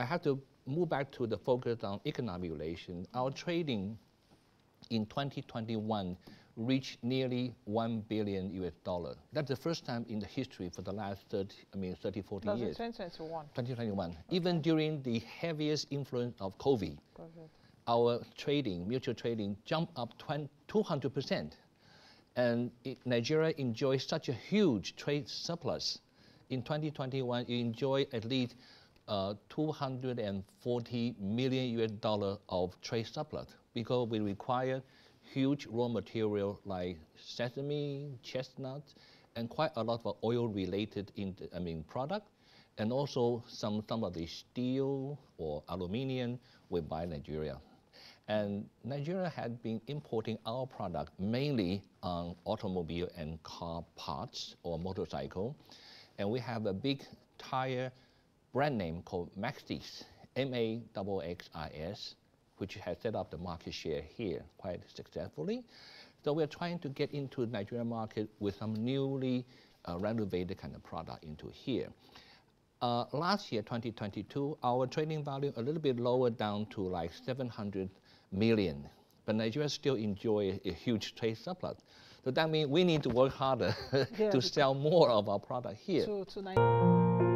I have to move back to the focus on economic relations. Our trading in 2021 reached nearly 1 billion US dollar. That's the first time in the history for the last 30, I mean 30, 40 That's years. 2021. 2021. Even during the heaviest influence of COVID, COVID. our trading, mutual trading, jumped up 200%. And it, Nigeria enjoys such a huge trade surplus. In 2021, you enjoy at least uh, 240 million US dollar of trade surplus because we require huge raw material like sesame, chestnut, and quite a lot of oil-related in I mean product, and also some some of the steel or aluminium we buy Nigeria. And Nigeria had been importing our product mainly on automobile and car parts or motorcycle. And we have a big tire brand name called Maxxis, M-A-X-X-I-S, which has set up the market share here quite successfully. So we're trying to get into the Nigerian market with some newly uh, renovated kind of product into here. Uh, last year, 2022, our trading value a little bit lower down to like 700 million, but Nigeria still enjoy a huge trade surplus. So that means we need to work harder Yeah, to sell more of our product here. To, to.